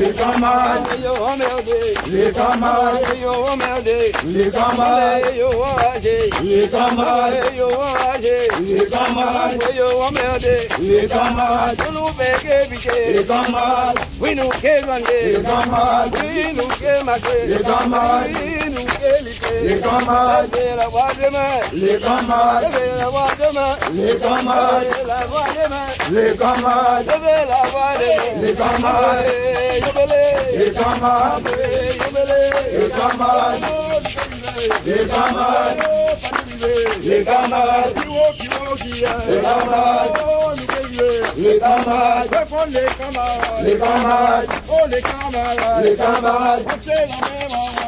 Les camarades, les emmerdés. Les camarades, les emmerdés. Les camarades, les enragés. Les camarades, les enragés. Les camarades, les emmerdés. Les camarades, nous nous fait piquer. Les camarades, oui nous fait bander. Les camarades, oui nous fait mater. Les camarades, les camarades, la les camarades, la les camarades, les camarades, les camarades, les les camarades, les les les les les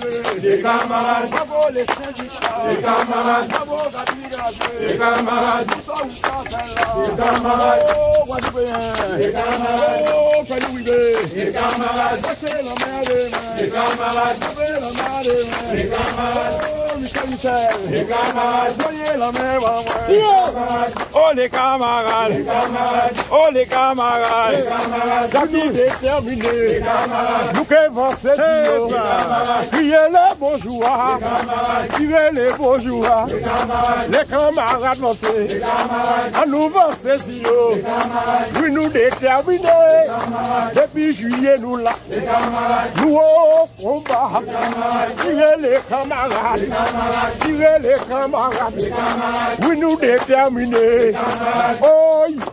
They come malade, they come malade, they come malade, they come malade, they come malade, they come malade, they come malade, Oh les camarades, oh les camarades, d'amis déterminés, les nous qu'avons cette vie, criez le bonjour, criez les bonjour, les camarades lancés, à nous vend ces yeux, nous déterminés, depuis juillet nous là, nous au combat, criez les camarades, attirer les camarades. Oui, nous déterminer. Oh,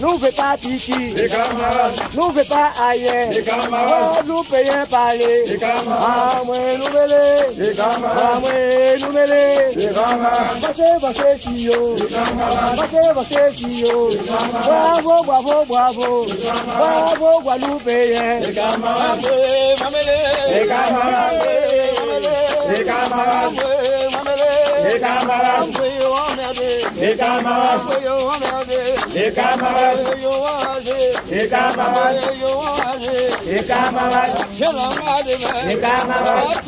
Nous veut pas tiki, Nous veut pas ailleurs. Oh, nous payons parler. Ah, moi, nous mêlés. Ah, moi, nous mêlés. Basse, basse, tio. Basse, basse, tio. Bravo, bravo, bravo. Bravo, Guadeloupe. Mamele, mamele. Mamele, mamele. Ekamaras. Ekamaras. Ekamaras. Ekamaras. Ekamaras. Ekamaras. Ekamaras.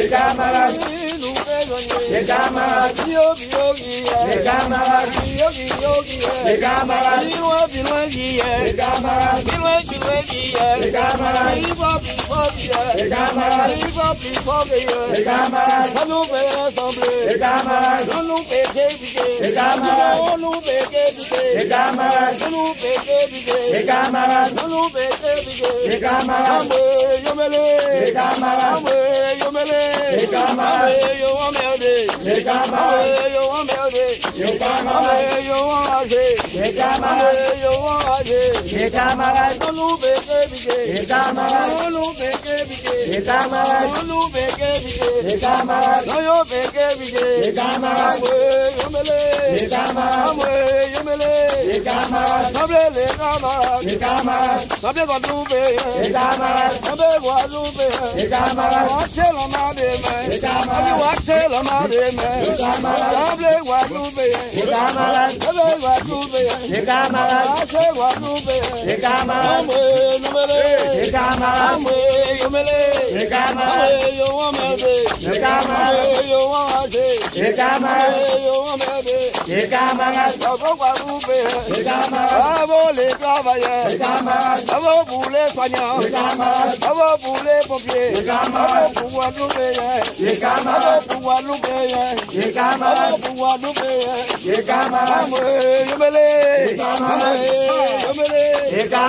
Ekamaras. Ekamaras. Legamara yogi yogi Legamara yogi yogi Legamara biwa biwa yogi Legamara biwa biwa yogi Legamara biwa biwa yogi Legamara biwa biwa yogi Legamara sanu pe asamble Legamara sanu pe kebike Legamara sanu pe kebike Legamara sanu pe kebike Legamara sanu pe kebike Legamara ambe yomele Legamara ambe You come out. You want me You come out. You want me You come out. You want me You come out. You want me You come out. Olu beke beke. You come out. Olu beke beke. You come out. Olu beke beke. You come out. Oyo beke beke. You come out. Amwe yomele. You come out. Amwe Nabe Guadeloupe, Nabe Guadeloupe, Watchel Amade, Nabe Watchel Amade, Nabe Guadeloupe, Nabe Guadeloupe, Watchel Guadeloupe, Amwe Nomele, Amwe Yomele, Amwe Yomamade, Amwe Yomamade, Amwe Yomamade, Abobarube, abole travaye, abobule soignant, abobule pompier, abobouwa loupeye, abobouwa loupeye, abobouwa loupeye, amwe yomele, amwe yomele.